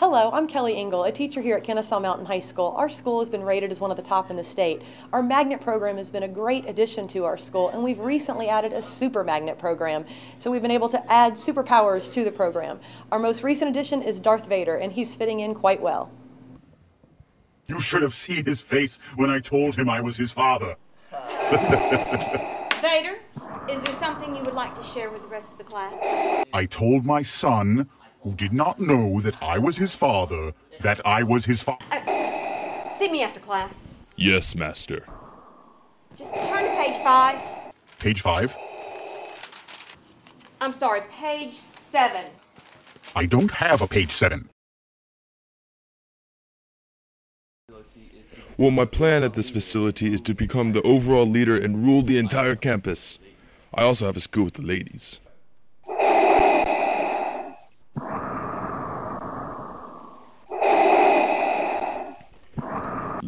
Hello, I'm Kelly Engel, a teacher here at Kennesaw Mountain High School. Our school has been rated as one of the top in the state. Our magnet program has been a great addition to our school, and we've recently added a super magnet program. So we've been able to add superpowers to the program. Our most recent addition is Darth Vader, and he's fitting in quite well. You should have seen his face when I told him I was his father. Vader, is there something you would like to share with the rest of the class? I told my son, who did not know that I was his father, that I was his father. Uh, see me after class. Yes, master. Just turn to page five. Page five. I'm sorry, page seven. I don't have a page seven. Well, my plan at this facility is to become the overall leader and rule the entire campus. I also have a school with the ladies.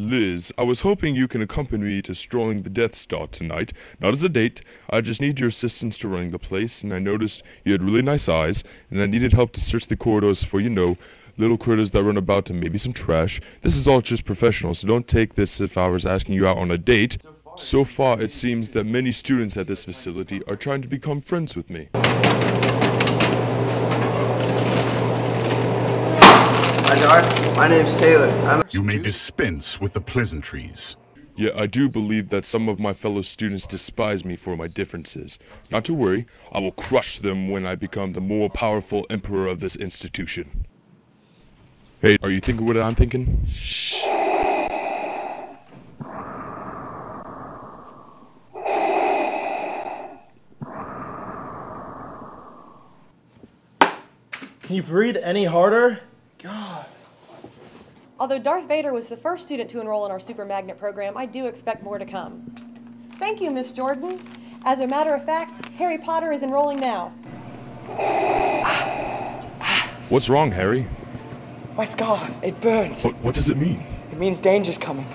Liz, I was hoping you can accompany me to strolling the Death Star tonight. Not as a date, I just need your assistance to running the place, and I noticed you had really nice eyes, and I needed help to search the corridors for, you know, little critters that run about and maybe some trash. This is all just professional, so don't take this if I was asking you out on a date. So far, it seems that many students at this facility are trying to become friends with me. Hi, Doc. My name's Taylor. I'm You may dispense with the pleasantries. Yet I do believe that some of my fellow students despise me for my differences. Not to worry, I will crush them when I become the more powerful emperor of this institution. Hey, are you thinking what I'm thinking? Can you breathe any harder? God. Although Darth Vader was the first student to enroll in our super magnet program, I do expect more to come. Thank you, Miss Jordan. As a matter of fact, Harry Potter is enrolling now. What's wrong, Harry? My scar, it burns. What, what does it mean? It means danger's coming.